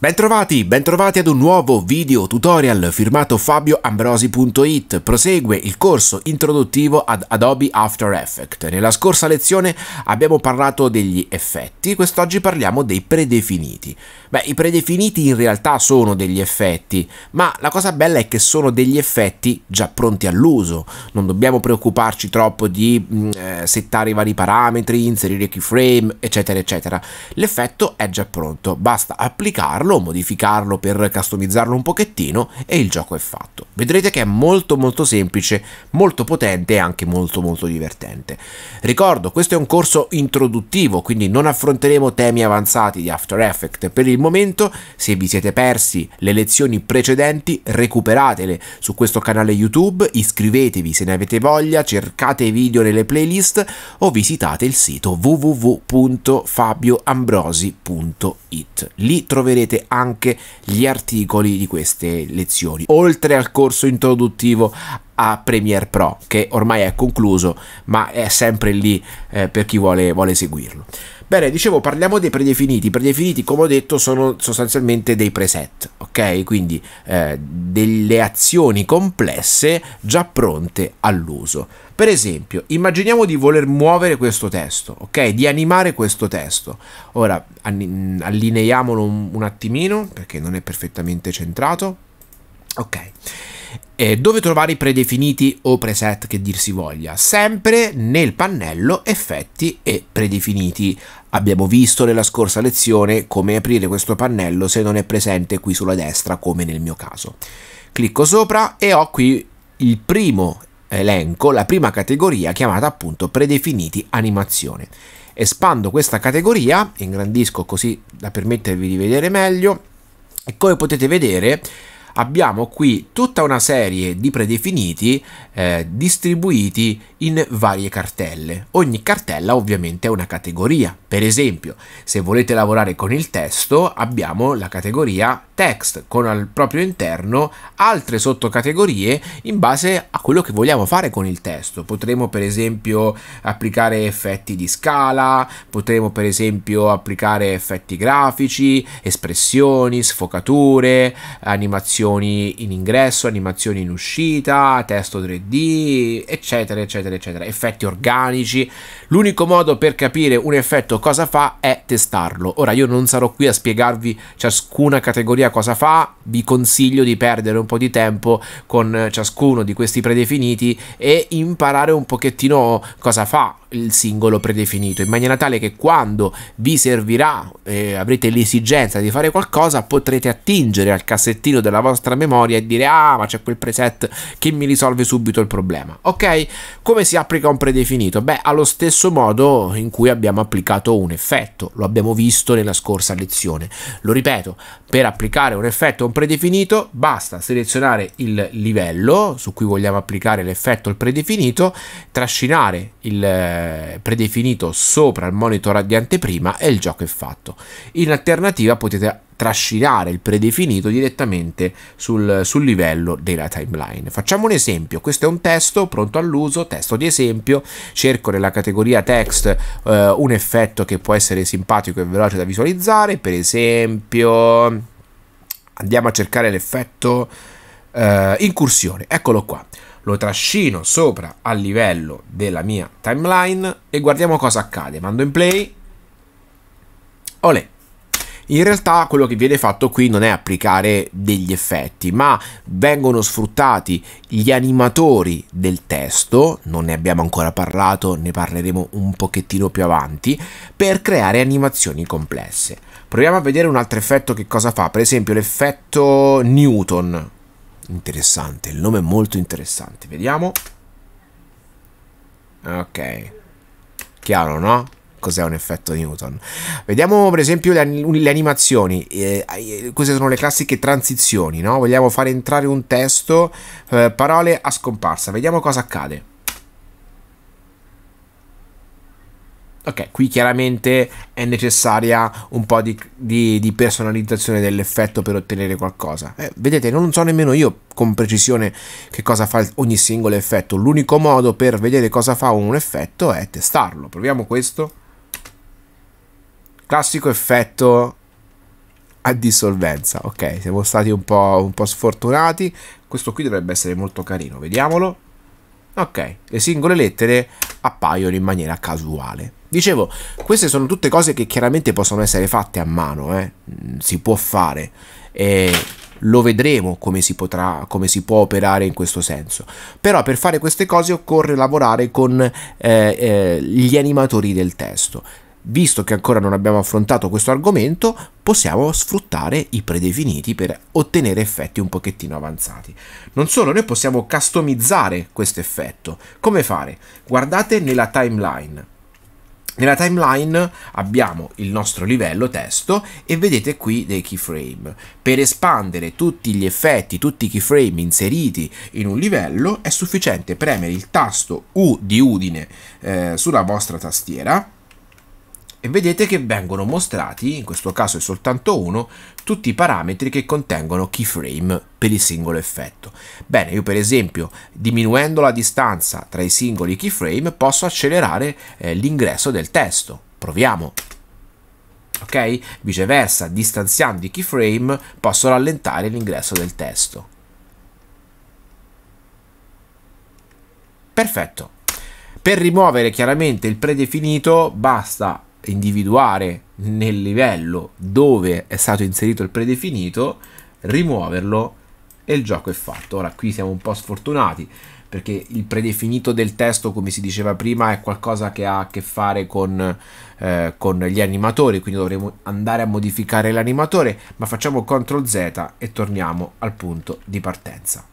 Bentrovati, bentrovati ad un nuovo video tutorial firmato fabioambrosi.it. Prosegue il corso introduttivo ad Adobe After Effects. Nella scorsa lezione abbiamo parlato degli effetti, quest'oggi parliamo dei predefiniti. Beh, i predefiniti in realtà sono degli effetti, ma la cosa bella è che sono degli effetti già pronti all'uso. Non dobbiamo preoccuparci troppo di mm, eh, settare i vari parametri, inserire keyframe, eccetera, eccetera. L'effetto è già pronto, basta applicarlo aggiustarlo, modificarlo per customizzarlo un pochettino e il gioco è fatto. Vedrete che è molto molto semplice, molto potente e anche molto molto divertente. Ricordo, questo è un corso introduttivo, quindi non affronteremo temi avanzati di After Effects per il momento. Se vi siete persi le lezioni precedenti, recuperatele su questo canale YouTube, iscrivetevi se ne avete voglia, cercate i video nelle playlist o visitate il sito www.fabioambrosi.it. Lì troverete anche gli articoli di queste lezioni, oltre al corso introduttivo a Premiere Pro, che ormai è concluso, ma è sempre lì eh, per chi vuole, vuole seguirlo. Bene, dicevo, parliamo dei predefiniti. I predefiniti, come ho detto, sono sostanzialmente dei preset, ok? Quindi eh, delle azioni complesse già pronte all'uso. Per esempio, immaginiamo di voler muovere questo testo, ok? Di animare questo testo. Ora, allineiamolo un, un attimino, perché non è perfettamente centrato. Ok. E dove trovare i predefiniti o preset che dir si voglia? Sempre nel pannello effetti e predefiniti. Abbiamo visto nella scorsa lezione come aprire questo pannello se non è presente qui sulla destra come nel mio caso. Clicco sopra e ho qui il primo elenco, la prima categoria chiamata appunto predefiniti animazione. Espando questa categoria, ingrandisco così da permettervi di vedere meglio e come potete vedere abbiamo qui tutta una serie di predefiniti eh, distribuiti in varie cartelle. Ogni cartella ovviamente è una categoria. Per esempio, se volete lavorare con il testo, abbiamo la categoria text con al proprio interno altre sottocategorie in base a quello che vogliamo fare con il testo. Potremo per esempio applicare effetti di scala, potremo per esempio applicare effetti grafici, espressioni, sfocature, animazioni in ingresso, animazioni in uscita, testo 3D, eccetera, eccetera, eccetera, effetti organici. L'unico modo per capire un effetto cosa fa è testarlo. Ora io non sarò qui a spiegarvi ciascuna categoria cosa fa, vi consiglio di perdere un po' di tempo con ciascuno di questi predefiniti e imparare un pochettino cosa fa il singolo predefinito in maniera tale che quando vi servirà e avrete l'esigenza di fare qualcosa potrete attingere al cassettino della vostra memoria e dire ah ma c'è quel preset che mi risolve subito il problema. Ok? Come si applica un predefinito? Beh allo stesso modo in cui abbiamo applicato un effetto. Lo abbiamo visto nella scorsa lezione. Lo ripeto per applicare un effetto a un predefinito basta selezionare il livello su cui vogliamo applicare l'effetto al predefinito trascinare il eh, predefinito sopra il monitor di anteprima e il gioco è fatto. In alternativa potete trascinare il predefinito direttamente sul, sul, livello della timeline. Facciamo un esempio, questo è un testo pronto all'uso, testo di esempio, cerco nella categoria text eh, un effetto che può essere simpatico e veloce da visualizzare, per esempio andiamo a cercare l'effetto eh, incursione, eccolo qua lo trascino sopra al livello della mia timeline e guardiamo cosa accade. Mando in play. Olè. In realtà quello che viene fatto qui non è applicare degli effetti, ma vengono sfruttati gli animatori del testo, non ne abbiamo ancora parlato, ne parleremo un pochettino più avanti, per creare animazioni complesse. Proviamo a vedere un altro effetto che cosa fa, per esempio l'effetto Newton interessante, il nome è molto interessante. Vediamo. Ok. Chiaro, no? Cos'è un effetto Newton? Vediamo per esempio le, animazioni. Eh, queste sono le classiche transizioni, no? Vogliamo fare entrare un testo, eh, parole a scomparsa. Vediamo cosa accade. Ok, qui chiaramente è necessaria un po' di, di, di personalizzazione dell'effetto per ottenere qualcosa. Eh, vedete, non so nemmeno io con precisione che cosa fa ogni singolo effetto. L'unico modo per vedere cosa fa un effetto è testarlo. Proviamo questo. Classico effetto a dissolvenza. Ok, siamo stati un po', un po' sfortunati. Questo qui dovrebbe essere molto carino, vediamolo. Ok, le singole lettere appaiono in maniera casuale. Dicevo, queste sono tutte cose che chiaramente possono essere fatte a mano, eh? Mm, si può fare e lo vedremo come si, potrà, come si può operare in questo senso. Però per fare queste cose occorre lavorare con eh, eh, gli animatori del testo visto che ancora non abbiamo affrontato questo argomento, possiamo sfruttare i predefiniti per ottenere effetti un pochettino avanzati. Non solo, noi possiamo customizzare questo effetto. Come fare? Guardate nella timeline. Nella timeline abbiamo il nostro livello testo e vedete qui dei keyframe. Per espandere tutti gli effetti, tutti i keyframe inseriti in un livello è sufficiente premere il tasto U di Udine eh, sulla vostra tastiera e vedete che vengono mostrati, in questo caso è soltanto uno, tutti i parametri che contengono keyframe per il singolo effetto. Bene, io per esempio diminuendo la distanza tra i singoli keyframe posso accelerare eh, l'ingresso del testo. Proviamo. Ok? Viceversa, distanziando i keyframe posso rallentare l'ingresso del testo. Perfetto. Per rimuovere chiaramente il predefinito basta individuare nel livello dove è stato inserito il predefinito, rimuoverlo e il gioco è fatto. Ora qui siamo un po' sfortunati perché il predefinito del testo, come si diceva prima, è qualcosa che ha a che fare con, eh, con gli animatori, quindi dovremo andare a modificare l'animatore, ma facciamo CTRL Z e torniamo al punto di partenza.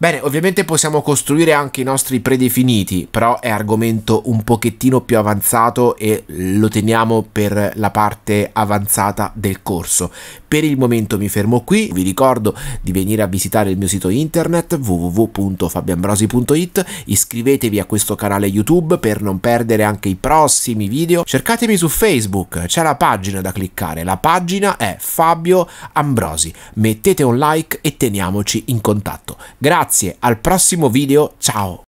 Bene, ovviamente possiamo costruire anche i nostri predefiniti, però è argomento un pochettino più avanzato e lo teniamo per la parte avanzata del corso. Per il momento mi fermo qui, vi ricordo di venire a visitare il mio sito internet www.fabianbrosi.it, iscrivetevi a questo canale YouTube per non perdere anche i prossimi video, cercatemi su Facebook, c'è la pagina da cliccare, la pagina è Fabio Ambrosi, mettete un like e teniamoci in contatto. Grazie! Grazie, al prossimo video, ciao!